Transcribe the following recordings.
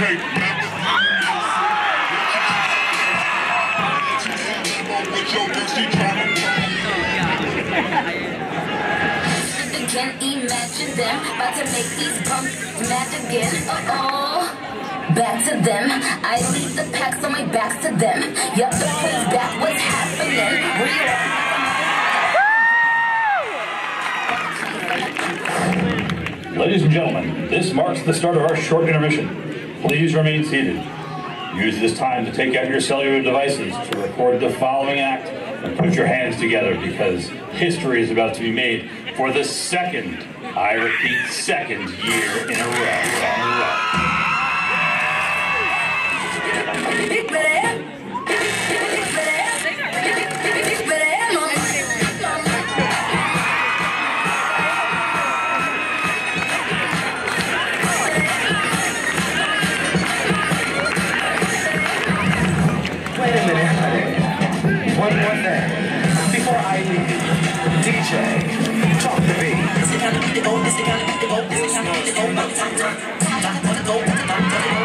Can't imagine them about to make these mad again. Uh oh. Back to them. I leave the packs on my back to them. The back. What's happening? Ladies and gentlemen, this marks the start of our short intermission. Please remain seated. Use this time to take out your cellular devices to record the following act and put your hands together because history is about to be made for the second, I repeat, second year in a row. Wait Don't let me take you down. Don't let me take you down.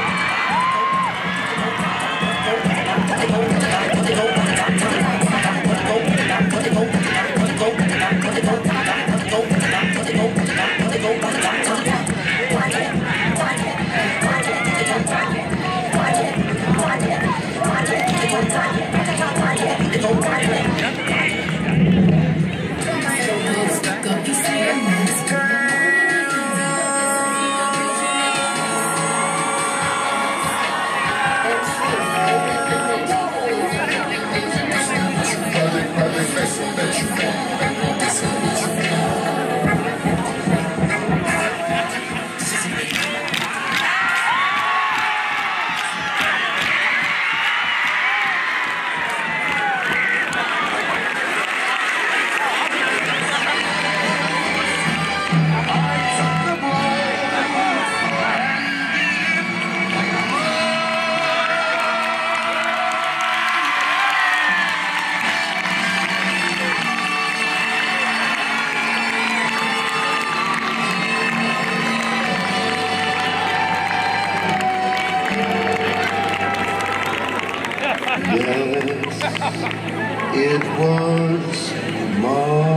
It was my